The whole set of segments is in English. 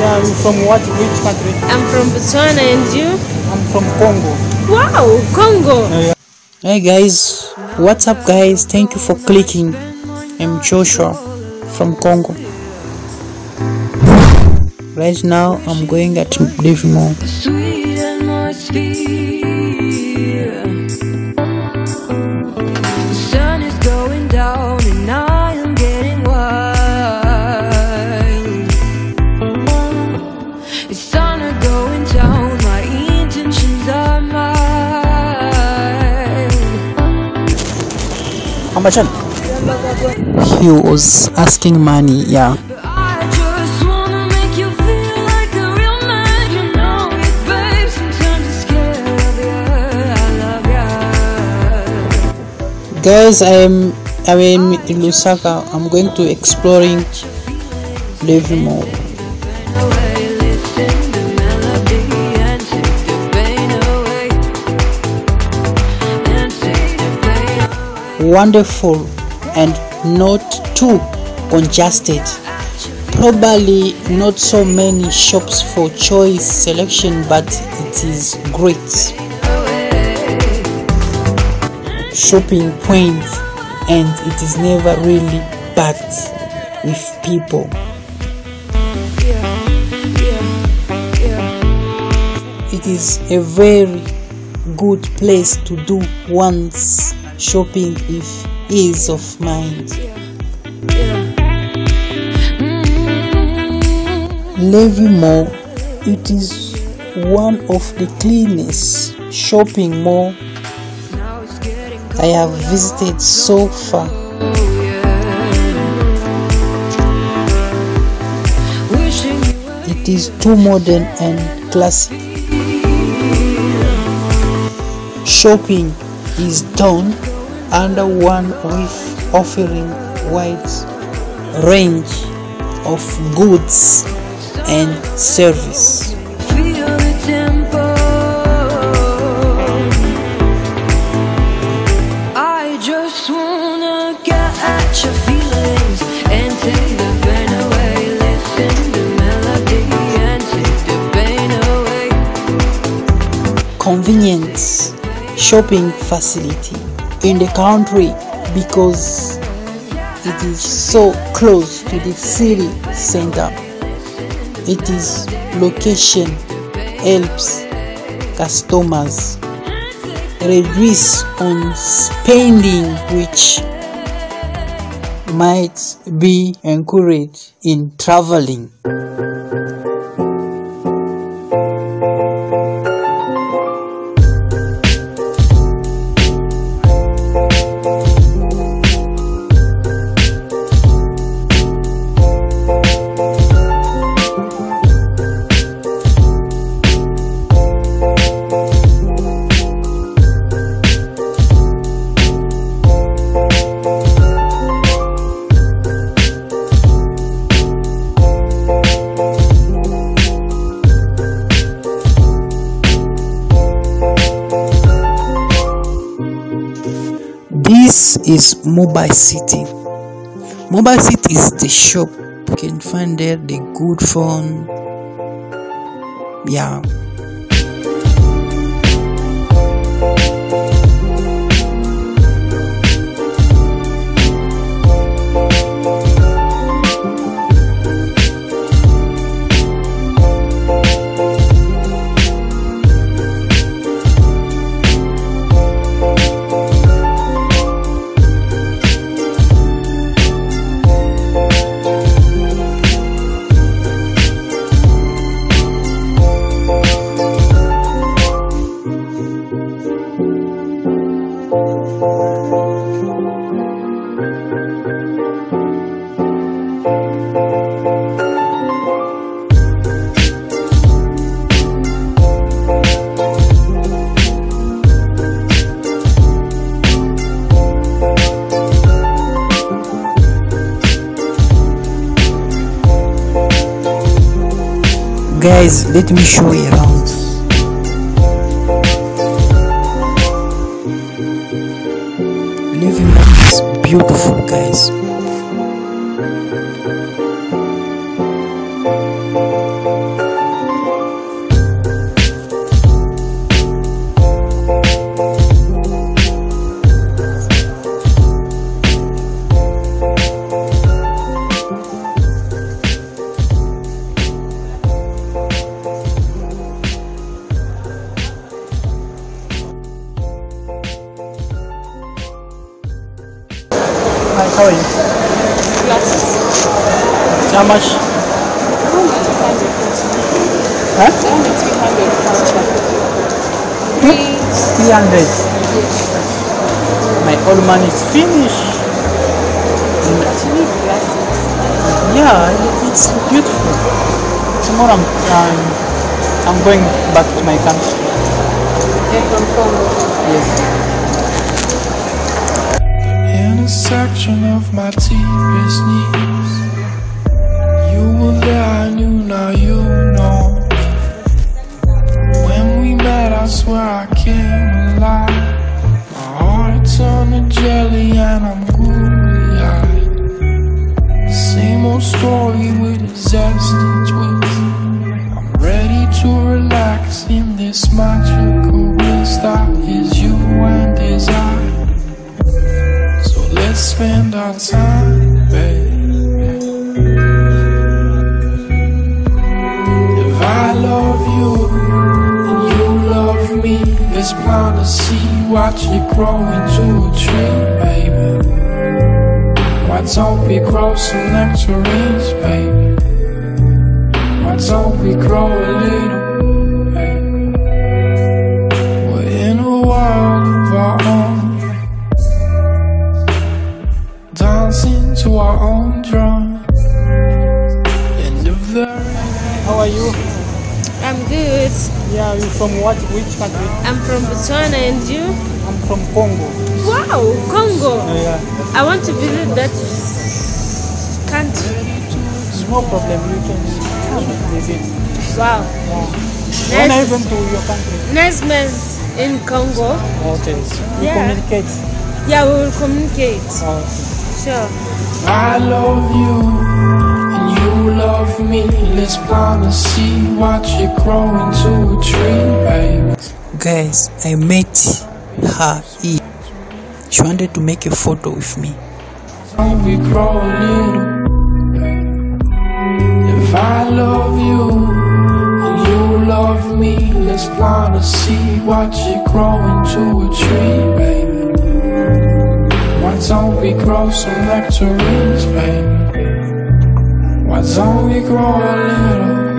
Yeah, you from what? Which country? I'm from Botswana and you? I'm from Congo. Wow, Congo. Hey guys, what's up guys? Thank you for clicking. I'm Joshua from Congo. Right now I'm going at Levy Mall. sweet scared of you. I love ya. Guys, I am I am in Lusaka. I'm going to exploring Levy Mall. away, Wonderful and not too congested. Probably not so many shops for choice selection, but it is great. shopping point and it is never really packed with people. It is a very good place to do one's shopping with ease of mind. Levy Mall, it is one of the cleanest shopping mall I have visited so far. It is too modern and classic. Shopping is done under one roof, offering wide range of goods and service. feel the tempo. I just wanna get at your feelings and take the pain away. Listen to melody and take the pain away. Convenient shopping facility in the country because it is so close to the city center. It is location helps customers reduce on spending which might be encouraged in traveling. Is Mobile City. Mobile City is the shop you can find there the good phone. Yeah. Guys, let me show you around. Living is beautiful, guys. Much? Only 200 plus. Huh? Only 300 300. My old man is finished. But you need glasses. Yeah, it's beautiful. Tomorrow I'm, um, I'm going back to my country. They're from Congo. Yes. intersection of my deepest needs. You were there, I knew, now you know. When we met, I swear I came alive. My heart turned to jelly and I'm let's plant watch it grow into a tree, baby. Why don't we grow some nectarines, baby? Why don't we grow a little, baby? We're in a world of our own dancing to our own drum. In the very How are you? I'm good. Yeah, you from what? Which country? I'm from Botswana and you? I'm from Congo. Wow, Congo. Yeah. I want to visit that country. No problem. You can come visit. Oh. Wow. When I Nice, went to your country, nice man in Congo. okay, you Yeah. communicate. Yeah, we will communicate. Okay. Sure. I love you love me. Let's plant a seed, watch it grow into a tree, baby. Guys, I met her here. She wanted to make a photo with me. Don't we grow? If I love you and you love me, let's plant a seed, watch it grow into a tree, baby. Why don't we grow some nectarines, baby? Grow a little? I'm.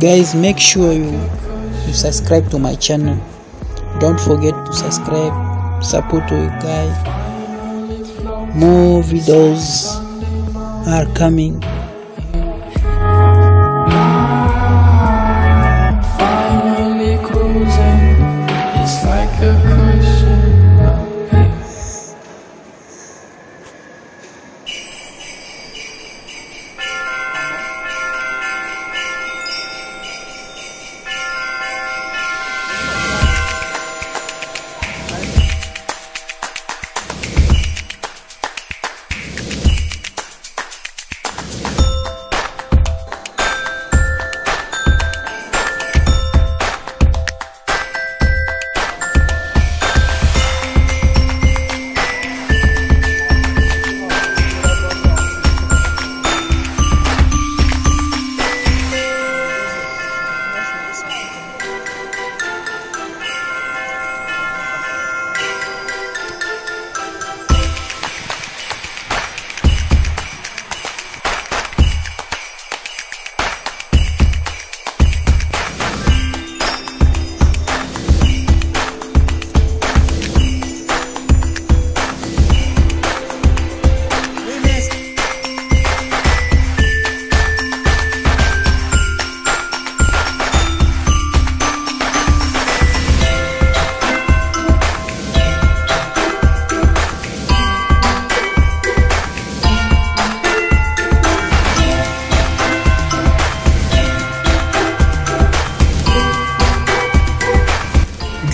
Guys, make sure you you subscribe to my channel. Don't forget to subscribe. Support you guys. More videos are coming.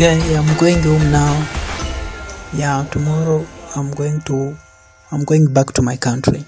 Guy, I'm going home now. Yeah, tomorrow I'm going to I'm going back to my country.